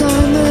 summer.